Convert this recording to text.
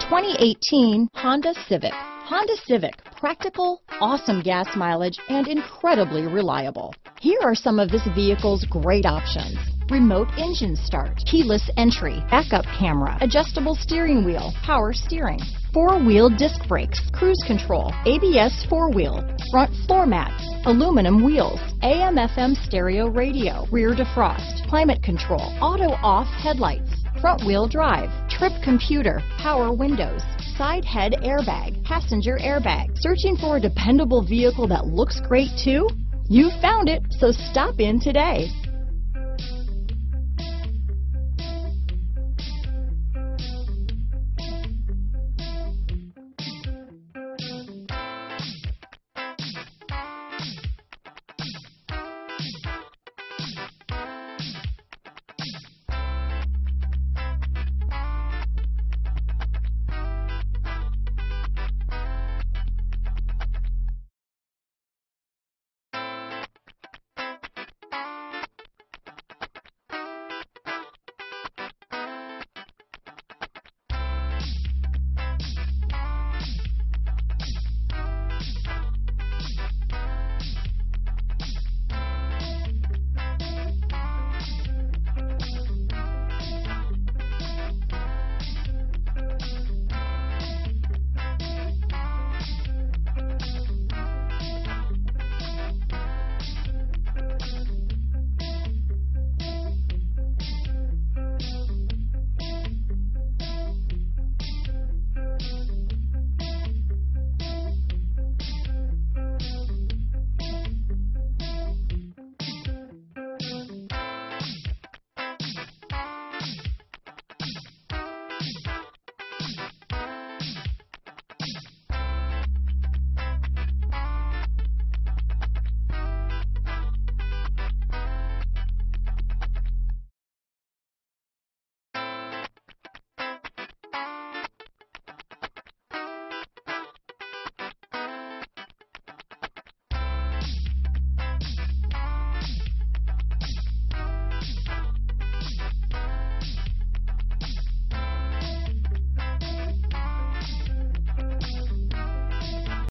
2018 Honda Civic. Honda Civic, practical, awesome gas mileage, and incredibly reliable. Here are some of this vehicle's great options. Remote engine start, keyless entry, backup camera, adjustable steering wheel, power steering, four-wheel disc brakes, cruise control, ABS four-wheel, front floor mats, aluminum wheels, AM FM stereo radio, rear defrost, climate control, auto off headlights, front wheel drive, trip computer, power windows, side head airbag, passenger airbag. Searching for a dependable vehicle that looks great too? You found it, so stop in today.